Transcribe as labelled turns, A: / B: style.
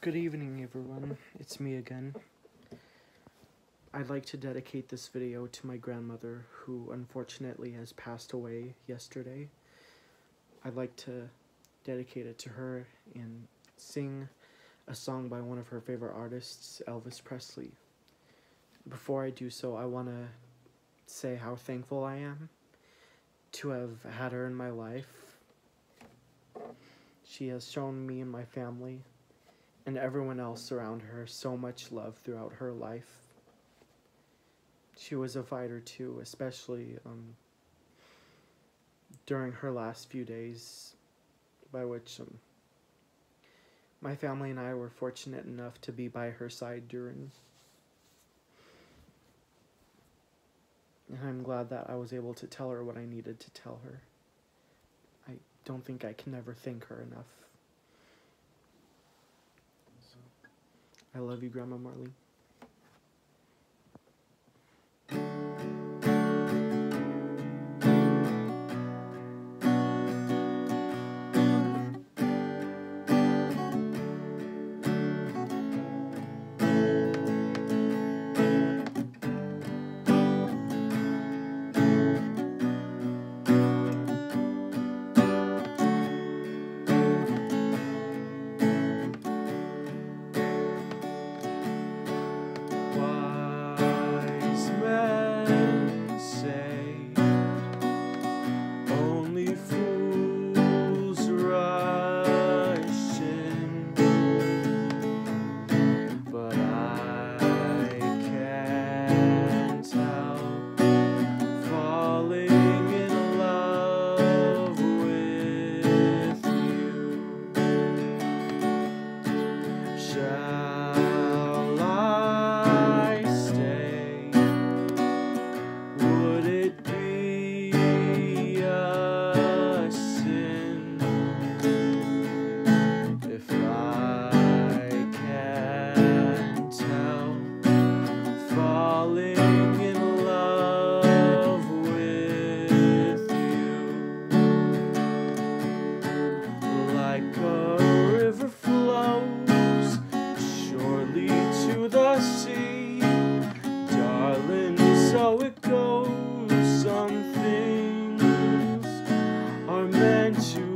A: Good evening, everyone. It's me again. I'd like to dedicate this video to my grandmother, who unfortunately has passed away yesterday. I'd like to dedicate it to her and sing a song by one of her favorite artists, Elvis Presley. Before I do so, I want to say how thankful I am to have had her in my life. She has shown me and my family and everyone else around her so much love throughout her life. She was a fighter too, especially um, during her last few days, by which um, my family and I were fortunate enough to be by her side during. And I'm glad that I was able to tell her what I needed to tell her. I don't think I can ever thank her enough. I love you, Grandma Marley. Meant to